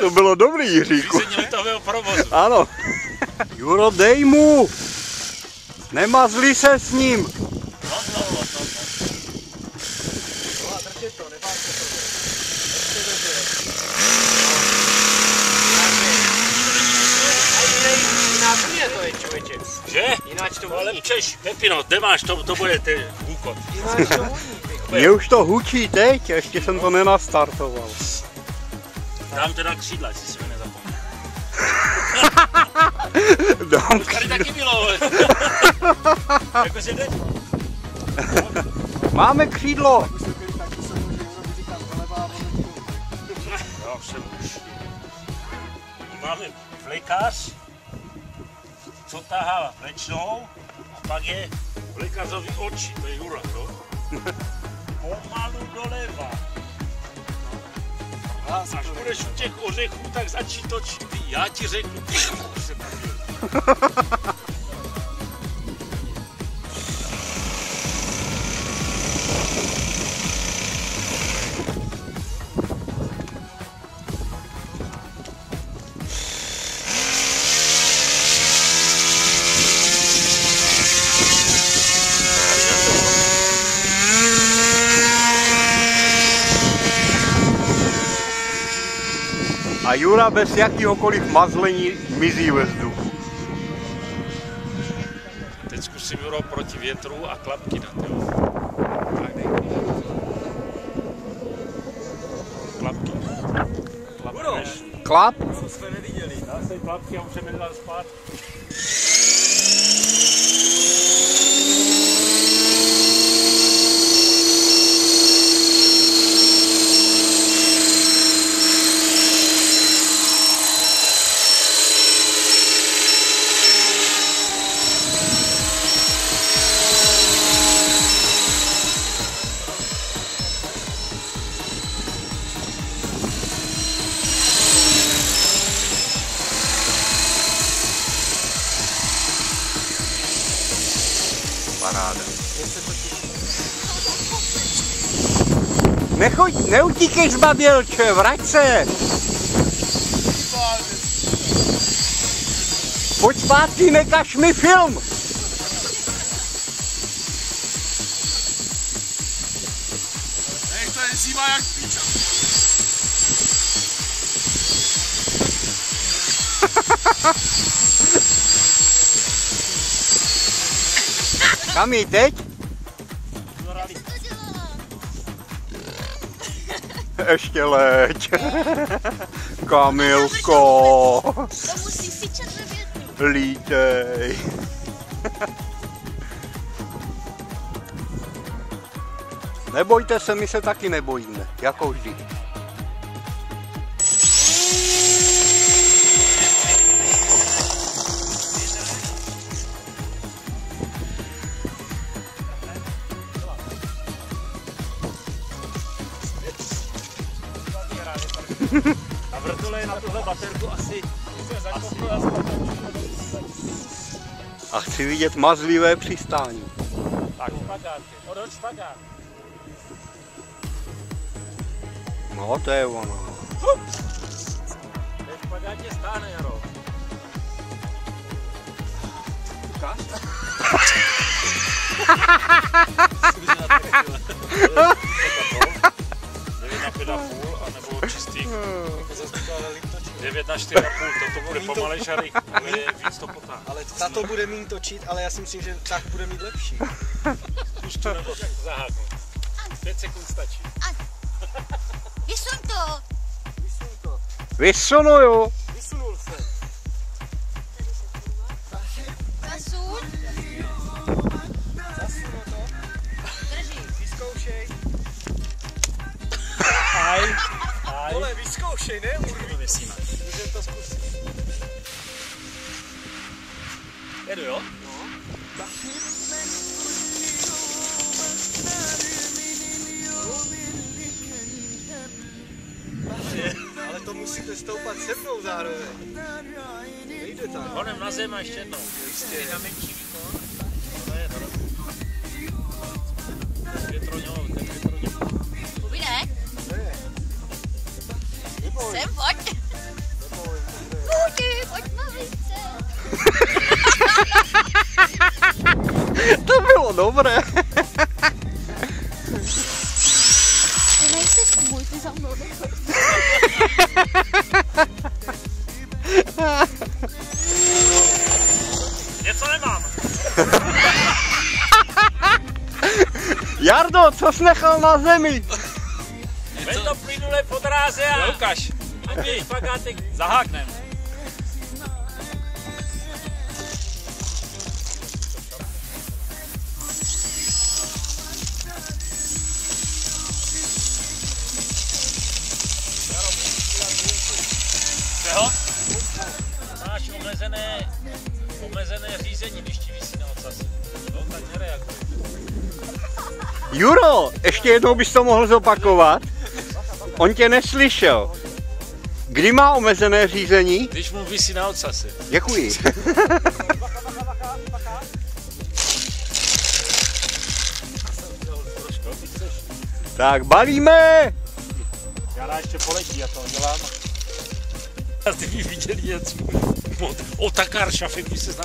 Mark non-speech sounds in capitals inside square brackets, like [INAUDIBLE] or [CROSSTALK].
To bylo dobrý, Jiříku. Řízení provozu. Ano. Juro, dej mu! Nemazli se s ním! Jináč to je, člověče. Jináč to Ale. Češ, Pepino, kde máš, to, to bude ty hůkot. Mně už to hučí teď, ještě jsem to nenastartoval. Dám teda křídla, jestli si mi nezapomněl. [LAUGHS] Dám Tady taky bylo. [LAUGHS] jako se jde? Máme křídlo! Jo, jsem už. Máme vlekář, co tahá vlečnou, a pak je vlekařový oči, to je Jura, to. [LAUGHS] Pomalu doleva. Až budeš u těch ořechů, tak začí točit. Já ti řeknu, ty [LAUGHS] se A Jura bez jakýhokoliv mazlení mizí ve vzduchu. Teď zkusím Juro proti větru a klapky. Tak dej. Klapky. Klapky než... Klap? Dá se klapky a můžeme dát zpátky. Paráda. Nechoď, neutíkej zbabělče, vrať se! Pojď zpátky, nekaž mi film! To je zima jak píča. [LAUGHS] Kam jí teď? Ještě leď. [LAUGHS] Kamilko, lítej. Nebojte se, my se taky nebojíme, jako vždy. A vrtule je na tuhle baterku asi... asi A chci vidět mazlivé přistání. tak, špagát. No, to je ono. Ten špagát tě stáne, Jaro. Ukáž? [LAUGHS] 9 na 4 a půl, to, to bude rychle, ale je víc to potáhne. Ale tato bude mín točit, ale já si myslím, že tak bude mít lepší. Zkus to nebo zaháknout. 5 sekund stačí. Vysuň to. Vysun to. Vysunuju. Vysunul se. Zasuň. Zasunu to. Drží. Vyzkoušej. Aj, aj. Vole, vyzkoušej, ne? Vysíme. [LAUGHS] Ale to musíte stoupat se mnou zároveň. Nejde kapitáne. Honem na zem a ještě jednou. Jistě. Na menší dobré. Ty nejsi můj, ty za mnou. Něco nemám. [LAUGHS] Jardo, co jsi nechal na zemi? Veď to plynule po dráze a... Ukaž. Dobrý, špagátek. Zaháknem. Čeho? Máš omezené, omezené řízení, když ti vysí na ocase. No, tak nereaguj. Juro, ještě jednou bys to mohl zopakovat? On tě neslyšel. Kdy má omezené řízení? Když mu vysí na ocase. Děkuji. [LAUGHS] tak, balíme! Já ještě poletí, já to dělám. każdym widzielieckim. O, ta karsza feministyczna.